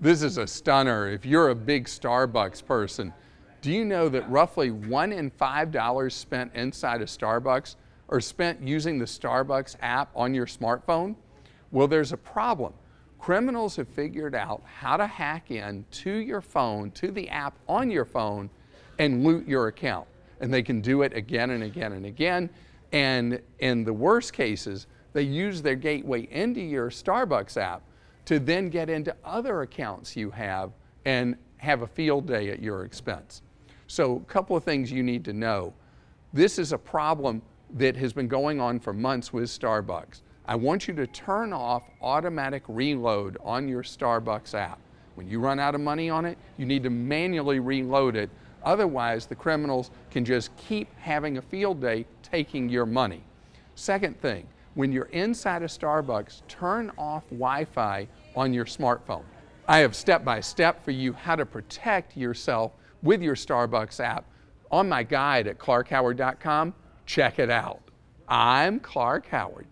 This is a stunner. If you're a big Starbucks person, do you know that roughly one in five dollars spent inside a Starbucks are spent using the Starbucks app on your smartphone? Well, there's a problem. Criminals have figured out how to hack in to your phone, to the app on your phone, and loot your account. And they can do it again and again and again. And in the worst cases, they use their gateway into your Starbucks app to then get into other accounts you have and have a field day at your expense. So, a couple of things you need to know. This is a problem that has been going on for months with Starbucks. I want you to turn off automatic reload on your Starbucks app. When you run out of money on it, you need to manually reload it. Otherwise, the criminals can just keep having a field day taking your money. Second thing, when you're inside a Starbucks, turn off Wi Fi on your smartphone. I have step by step for you how to protect yourself with your Starbucks app on my guide at clarkhoward.com. Check it out. I'm Clark Howard.